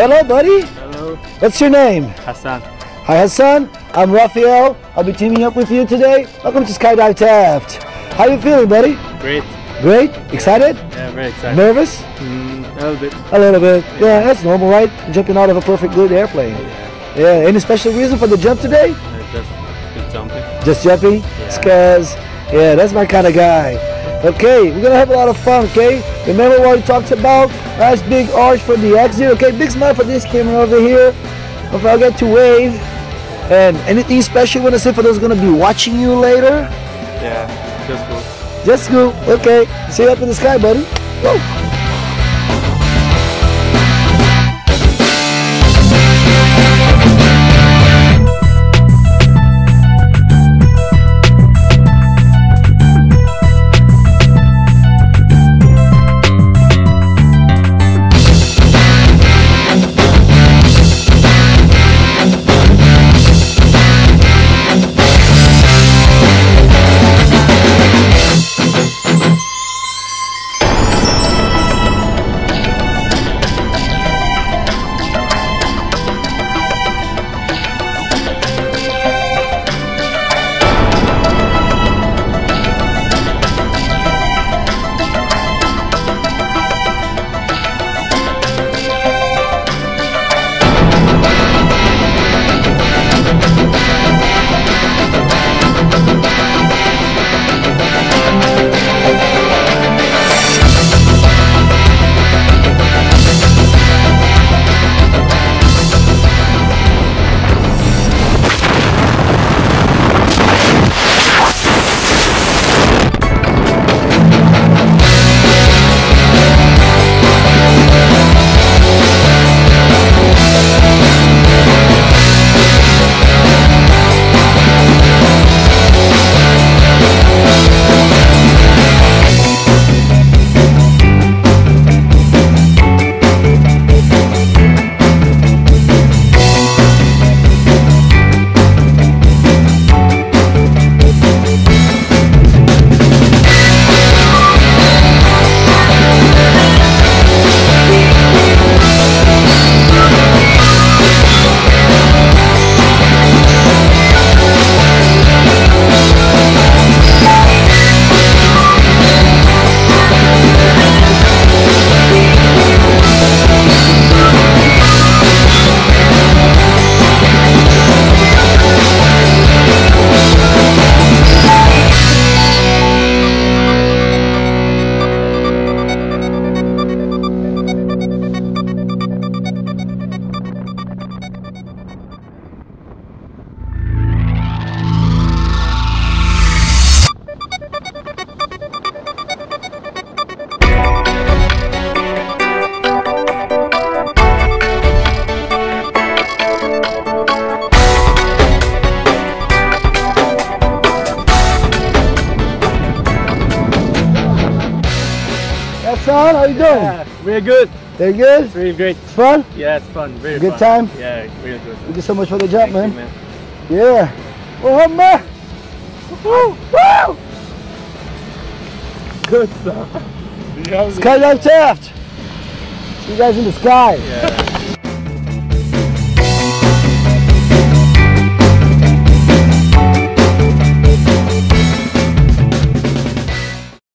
Hello, buddy. Hello. What's your name? Hassan. Hi, Hassan. I'm Raphael. I'll be teaming up with you today. Welcome to Skydive Taft. How you feeling, buddy? Great. Great? Excited? Yeah, very excited. Nervous? Mm, a little bit. A little bit. Yeah, that's normal, right? Jumping out of a perfect good airplane. Yeah. Yeah. Any special reason for the jump today? Uh, just good jumping. Just jumping? It's cause, yeah, that's my kind of guy. Okay, we're gonna have a lot of fun, okay? Remember what we talked about? Nice big arch for the exit, okay? Big smile for this camera over here. Don't forget to wave. And anything special you wanna say for those gonna be watching you later? Yeah, just good. Just go, okay. See you up in the sky, buddy. Go. Hassan, how you doing? Yeah, very good. Very good? It's really great. It's fun? Yeah, it's fun. Very Good fun. time? Yeah, really good. Thank you so much for the jump, Thank man. you, man. Yeah. Oh, man. Woo! Woo! Good stuff. Skydive Taft. See you guys in the sky. Yeah.